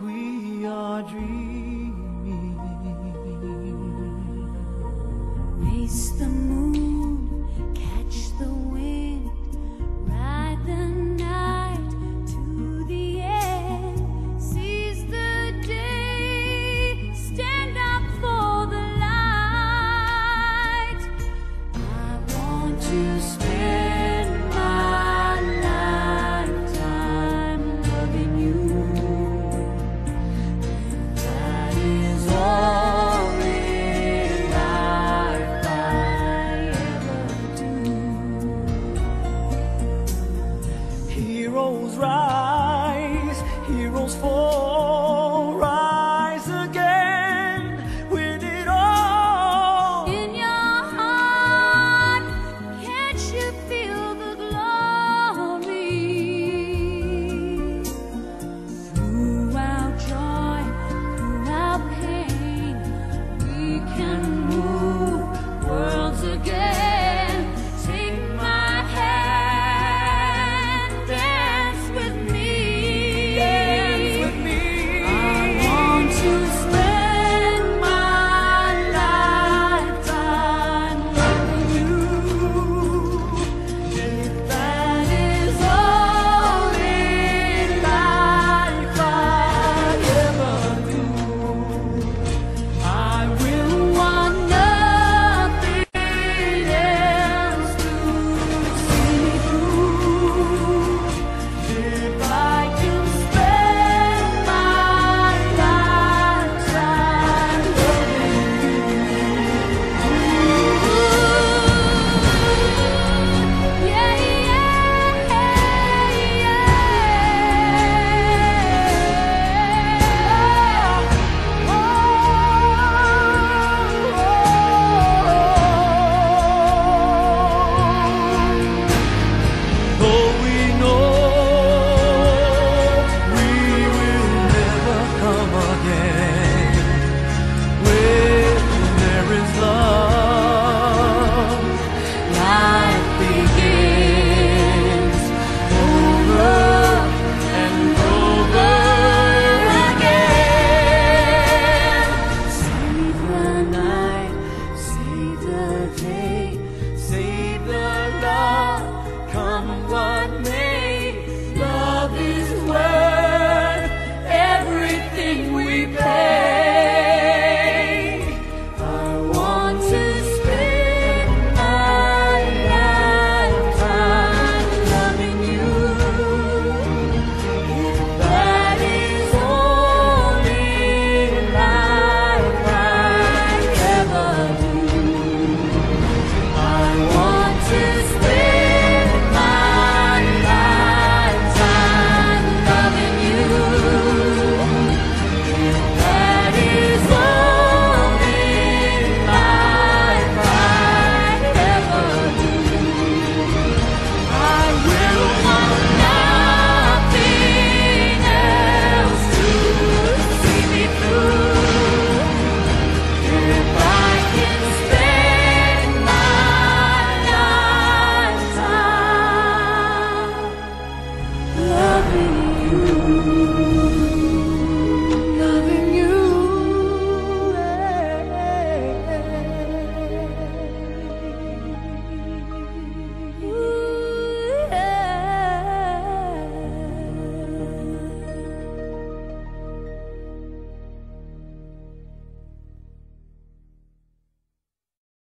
we are dreaming. Raise the moon. you.